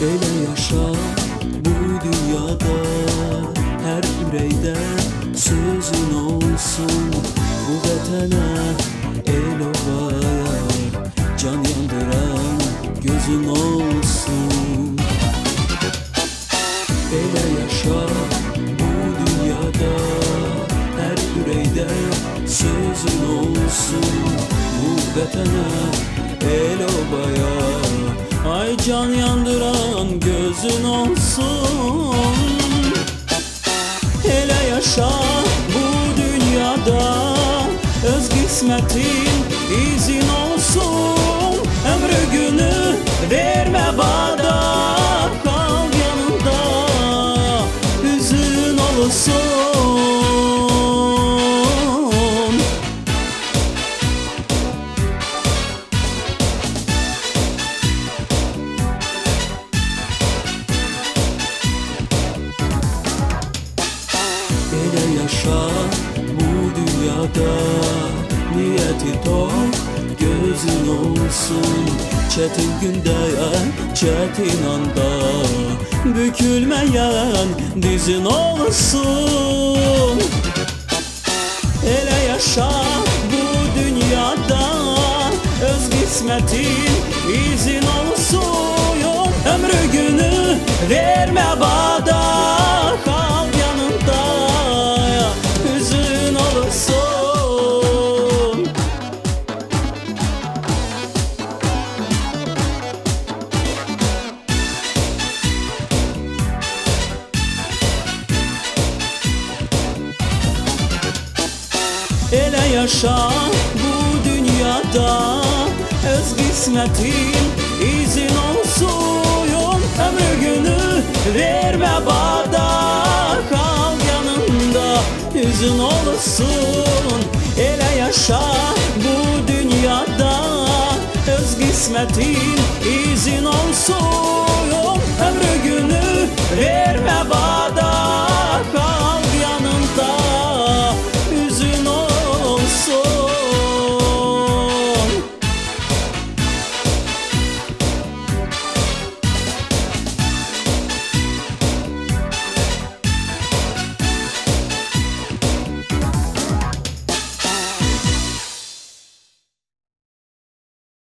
Böyle yaşa bu dünyada Her yüreğde sözün olsun. Bu vatana el ovaya Can yandıran gözün olsun. Böyle yaşa bu dünyada Her yüreğde sözün olsun. Bu vatana el obaya Ay can yandıran gözün olsun. Elə yaşa bu dünyada Öz qismətin izin olsun. Ömrü günü vermə bada yaşa bu dünyada Niyeti tok gözün olsun Çetin günde çetin anda. Bükülmeyen dizin olsun. Elə yaşa bu dünyada Öz qismətin izin olsun. Ömrü günü vermə bada Elə yaşa bu dünyada. Öz qismətin izin olsun Ömrü günü vermə bada Kal yanında üzün olsun. Elə yaşa bu dünyada. Öz qismətin izin olsun Ömrü günü vermə